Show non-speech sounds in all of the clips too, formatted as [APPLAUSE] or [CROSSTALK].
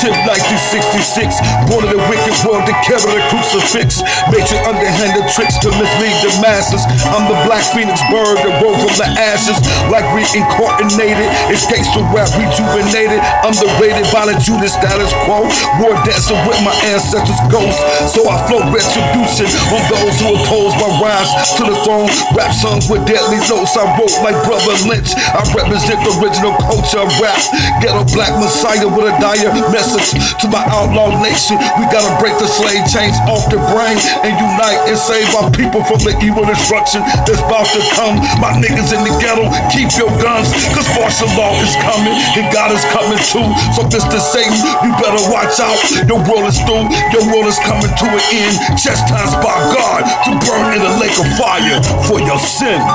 Tip like 1966, born in the wicked world to carry the crucifix. Major underhanded tricks to mislead the masses. I'm the black phoenix bird that rose from the ashes, like reincarnated. Escapes to rap rejuvenated. I'm the rated violent Judas status quo. War dancing with my ancestors' ghosts. So I flow retribution on those who oppose my rise to the throne. Rap songs with deadly notes I wrote like Brotha Lynch. I represent the original culture of rap. Ghetto black messiah with a dire message to my outlaw nation. We gotta break the slave chains off the brain and unite and save our people from the evil destruction that's about to come. My niggas in the ghetto, keep your guns, cause martial law is coming and God is coming too. So Mr. Satan, you better watch out. Your world is through, your world is coming to an end. Chastised by God to burn in a lake of fire for your sins.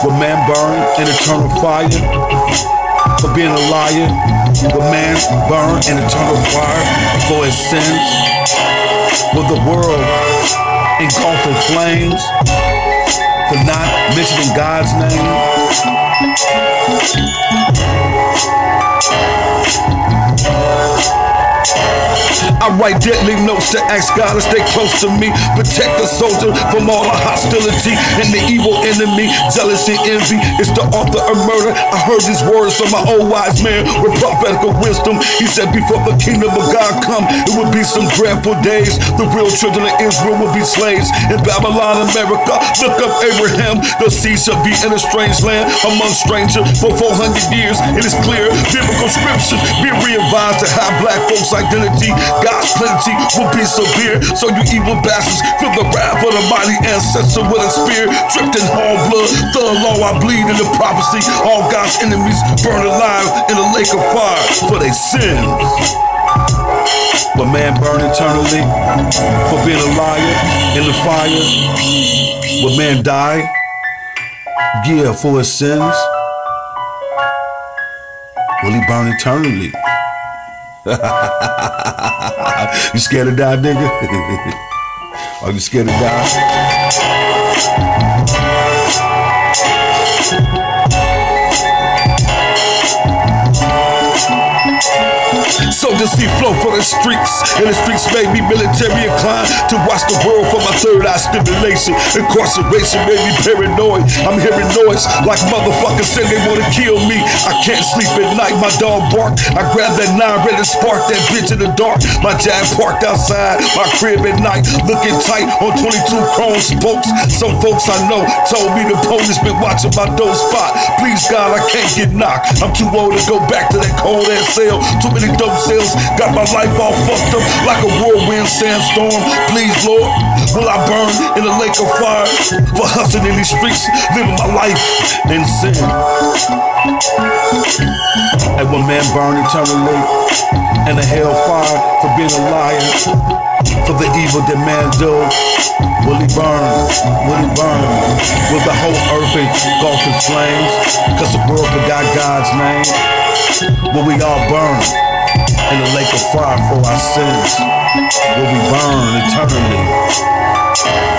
Will man burn in eternal fire for being a liar? Will man burn in eternal fire for his sins? Will the world engulf in flames for not mentioning God's name? I write deadly notes to ask God to stay close to me. Protect the soldier from all the hostility and the evil enemy. Jealousy, envy. It's the author of murder. I heard these words from my old wise man with prophetical wisdom. He said, Before the kingdom of God come, it would be some dreadful days. The real children of Israel will be slaves in Babylon, America. Look up Abraham. The seed shall be in a strange land among strangers for 400 years. It is clear biblical scriptures be readvised to have black folks identity. God's plenty will be severe. So you evil bastards, feel the wrath of the mighty ancestor with a spear. Dripped in whole blood, the law I bleed in the prophecy. All God's enemies burn alive in a lake of fire for their sins. But man burn eternally for being a liar in the fire. Will man die? Yeah, for his sins. Will he burn eternally? [LAUGHS] you scared to die, nigga? [LAUGHS] Are you scared to die? Soldiers see flow for the streets, and the streets made me military inclined to watch the world for my third eye stimulation. Incarceration made me paranoid. I'm hearing noise like motherfuckers say they wanna kill me. I can't sleep at night, my dog bark. I grab that nine, ready to spark that bitch in the dark. My jag parked outside my crib at night, looking tight on 22 chrome spokes. Some folks I know told me the police been watching my dope spot. Please God, I can't get knocked. I'm too old to go back to that cold ass cell. Too many dope Got my life all fucked up like a whirlwind sandstorm. Please, Lord, will I burn in a lake of fire for hustling in these streets, living my life in sin? And when man burn eternally in a hellfire for being a liar, for the evil that man do, will he burn? Will he burn? Will the whole earth engulf in flames? Cause the world forgot God's name? Will we all burn? In the lake of fire for our sins, where we burn eternally.